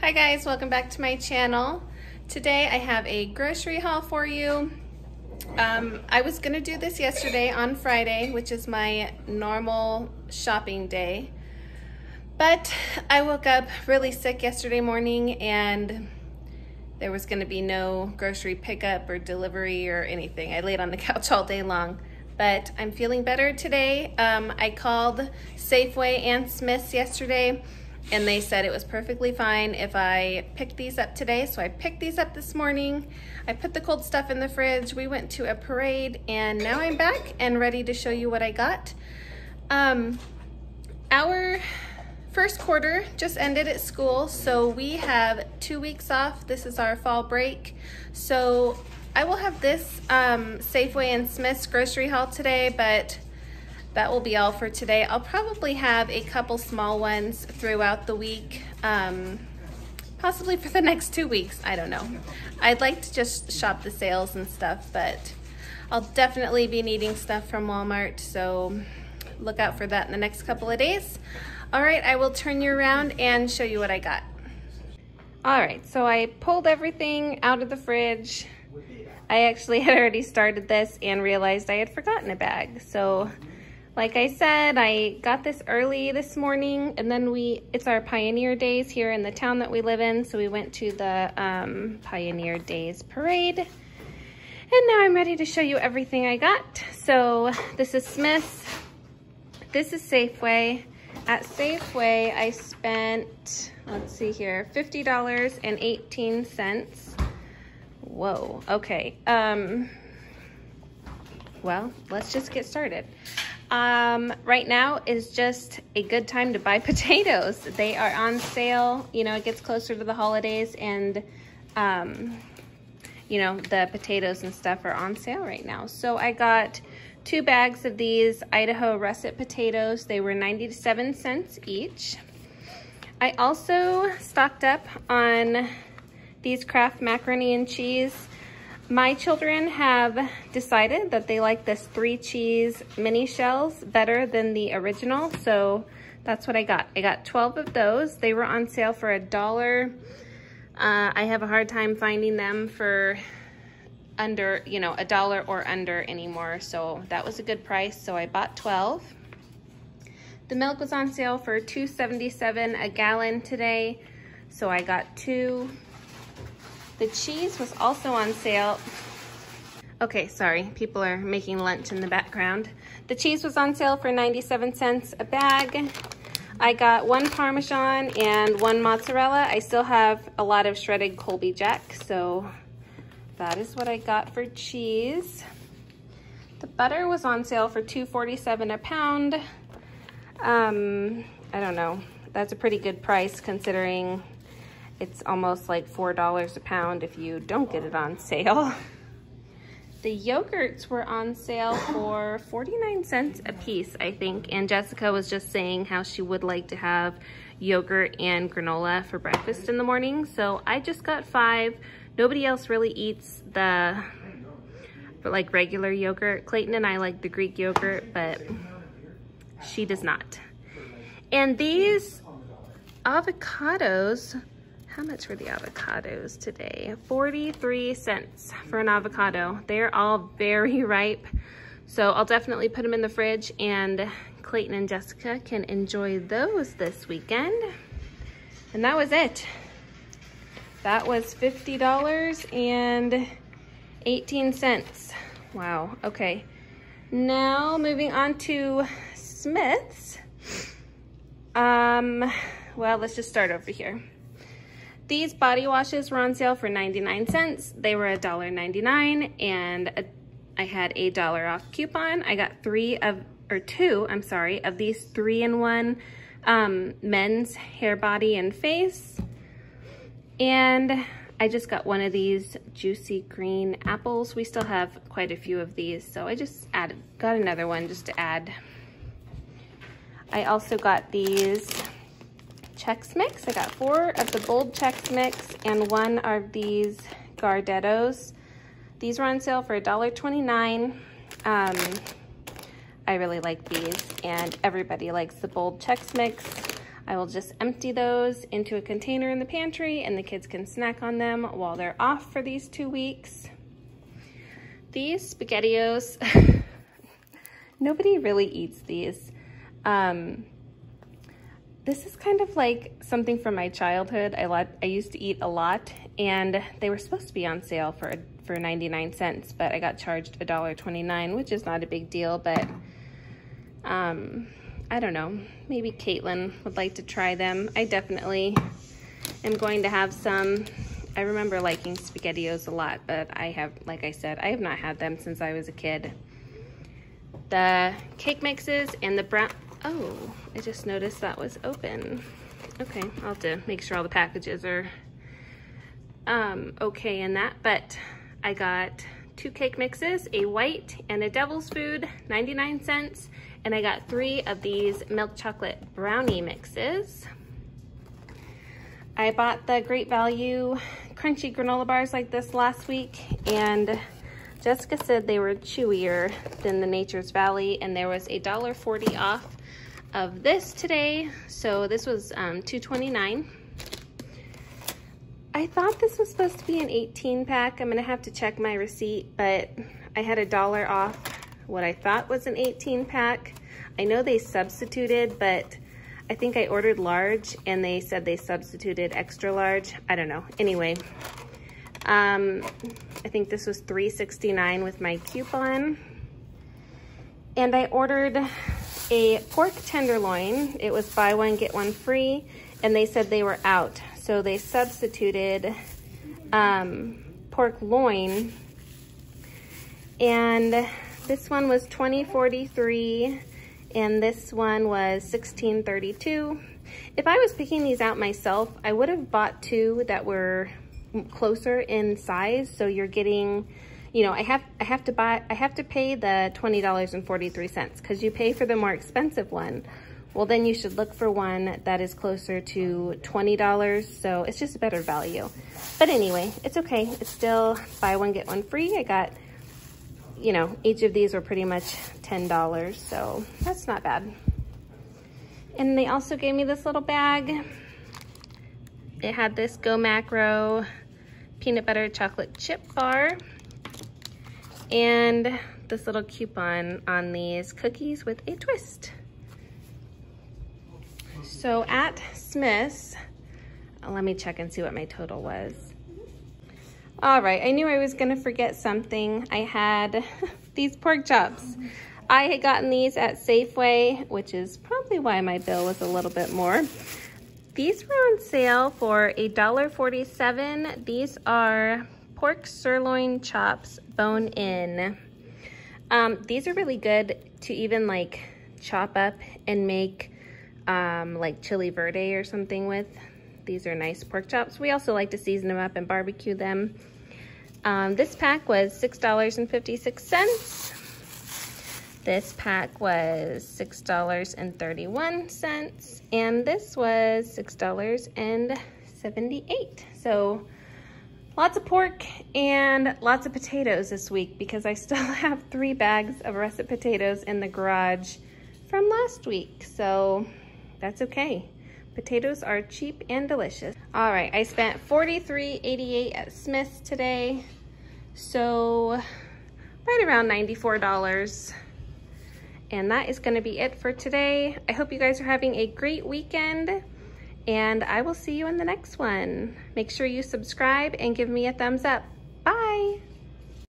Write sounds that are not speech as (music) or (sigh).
Hi guys, welcome back to my channel. Today I have a grocery haul for you. Um, I was gonna do this yesterday on Friday, which is my normal shopping day. But I woke up really sick yesterday morning and there was gonna be no grocery pickup or delivery or anything. I laid on the (laughs) couch all day long, but I'm feeling better today. Um, I called Safeway and Smith's yesterday and they said it was perfectly fine if I picked these up today. So I picked these up this morning. I put the cold stuff in the fridge. We went to a parade and now I'm back and ready to show you what I got. Um, our first quarter just ended at school, so we have two weeks off. This is our fall break. So I will have this um, Safeway and Smith's grocery haul today, but that will be all for today. I'll probably have a couple small ones throughout the week, um, possibly for the next two weeks. I don't know. I'd like to just shop the sales and stuff, but I'll definitely be needing stuff from Walmart, so look out for that in the next couple of days. All right, I will turn you around and show you what I got. All right, so I pulled everything out of the fridge. I actually had already started this and realized I had forgotten a bag. So like I said, I got this early this morning and then we, it's our Pioneer Days here in the town that we live in. So we went to the um, Pioneer Days parade. And now I'm ready to show you everything I got. So this is Smith's, this is Safeway, at Safeway, I spent, let's see here, $50.18. Whoa, okay. Um, well, let's just get started. Um, right now is just a good time to buy (laughs) potatoes. They are on sale. You know, it gets closer to the holidays and, um, you know, the potatoes and stuff are on sale right now. So I got two bags of these Idaho russet potatoes. They were 97 cents each. I also stocked up on these Kraft macaroni and cheese. My children have decided that they like this three cheese mini shells better than the original, so that's what I got. I got 12 of those. They were on sale for a dollar. Uh, I have a hard time finding them for under, you know, a dollar or under anymore. So that was a good price. So I bought 12. The milk was on sale for $2.77 a gallon today. So I got two. The cheese was also on sale. Okay, sorry, people are making lunch in the background. The cheese was on sale for 97 cents a bag. I got one Parmesan and one mozzarella. I still have a lot of shredded Colby Jack, so that is what I got for cheese. The butter was on sale for $2.47 a pound. Um, I don't know. That's a pretty good price considering it's almost like $4 a pound if you don't get it on sale. The yogurts were on sale for 49 cents a piece, I think. And Jessica was just saying how she would like to have yogurt and granola for breakfast in the morning. So I just got five. Nobody else really eats the like regular yogurt. Clayton and I like the Greek yogurt, but she does not. And these avocados how much were the avocados today? 43 cents for an avocado. They're all very (laughs) ripe. So I'll definitely put them in the fridge and Clayton and Jessica can enjoy those this weekend. And that was it. That was $50 and 18 cents. Wow, okay. Now moving on to Smith's. Um, well, let's just start over here. These body washes were on sale for 99 cents. They were $1.99 and a, I had a dollar off coupon. I got three of, or two, I'm sorry, of these three-in-one um, men's hair, body, and face. And I just got one of these juicy green apples. We still have quite a few of these, so I just added, got another one just to add. I also got these Chex Mix. I got four of the bold Chex Mix and one of these Gardettos. These were on sale for $1.29. Um, I really like these and everybody likes the bold Chex Mix. I will just empty those into a container in the pantry and the kids can snack on them while they're off for these two weeks. These SpaghettiOs, (laughs) nobody really eats these. Um, this is kind of like something from my childhood. I, I used to eat a lot and they were supposed to be on sale for, for 99 cents, but I got charged $1.29, which is not a big deal, but um, I don't know. Maybe Caitlin would like to try them. I definitely am going to have some. I remember liking SpaghettiOs a lot, but I have, like I said, I have not had them since I was a kid. The cake mixes and the brown, oh, I just noticed that was open. Okay, I'll have to make sure all the packages are um, okay in that, but I got two cake mixes, a white and a devil's food, 99 cents, and I got three of these milk chocolate brownie mixes. I bought the Great Value crunchy granola bars like this last week, and Jessica said they were chewier than the Nature's Valley, and there was a $1.40 off of this today. So this was um, 2.29. I thought this was supposed to be an 18 pack. I'm gonna have to check my receipt, but I had a dollar off what I thought was an 18 pack. I know they substituted, but I think I ordered large and they said they substituted extra large. I don't know. Anyway, um, I think this was 3.69 with my coupon. And I ordered a pork tenderloin. It was buy one, get one free, and they said they were out. So they substituted um, pork loin. And this one was 2043 and this one was 1632. If I was picking these out myself, I would have bought two that were closer in size. So you're getting you know, I have I have to buy I have to pay the $20.43 because you pay for the more expensive one. Well, then you should look for one that is closer to $20. So it's just a better value. But anyway, it's okay. It's still buy one, get one free. I got, you know, each of these were pretty much $10. So that's not bad. And they also gave me this little bag. It had this Go Macro peanut butter chocolate chip bar and this little coupon on these cookies with a twist. So at Smith's, let me check and see what my total was. All right, I knew I was gonna forget something. I had (laughs) these pork chops. I had gotten these at Safeway, which is probably why my bill was a little bit more. These were on sale for $1.47. These are pork sirloin chops bone in. Um, these are really good to even like chop up and make um, like chili verde or something with. These are nice pork chops. We also like to season them up and barbecue them. Um, this pack was $6.56. This pack was $6.31 and this was $6.78. So lots of pork and lots of potatoes this week because I still (laughs) have three bags of russet potatoes in the garage from last week. So that's okay. Potatoes are cheap and delicious. All right, I spent $43.88 at Smith's today. So right around $94. And that is gonna be it for today. I hope you guys are having a great weekend and I will see you in the next one. Make sure you subscribe and give me a thumbs up. Bye.